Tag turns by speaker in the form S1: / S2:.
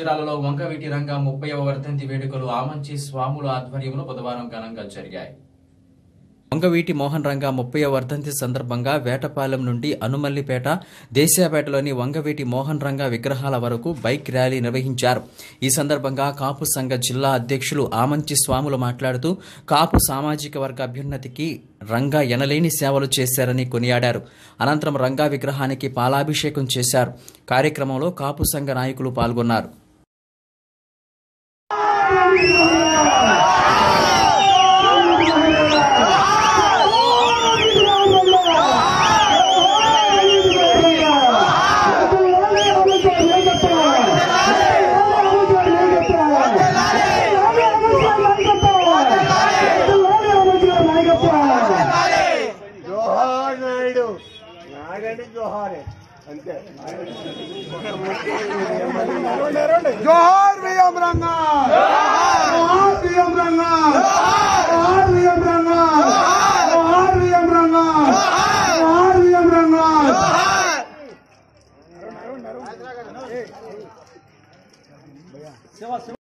S1: చీరాలలో వంకవీటి రంగ ముప్పైవ వర్ధంతి వేడుకలు ఆమంచి స్వాముల ఆధ్వర్యంలో బుధవారం ఘనంగా జరిగాయి. వంగవీటి మోహన్ రంగ ముప్పై వర్ధంతి సందర్భంగా వేటపాలెం నుండి అనుమల్లిపేట దేశాపేటలోని వంగవీటి మోహన్ రంగ విగ్రహాల వరకు బైక్ ర్యాలీ నిర్వహించారు. ఈ సందర్భంగా కాపు సంఘ జిల్లా అధ్యక్షులు ఆమంచి స్వాములు మాట్లాడుతూ కాపు సామాజిక వర్గ అభ్యున్నతికి రంగా ఎనలేని సేవలు చేశారని కొనియాడారు. అనంతరం రంగా విగ్రహానికి పాలాభిషేకం చేశారు. కార్యక్రమంలో కాపు సంఘ నాయకులు పాల్గొన్నారు.
S2: जोहर Vai, vai, vai. Vai,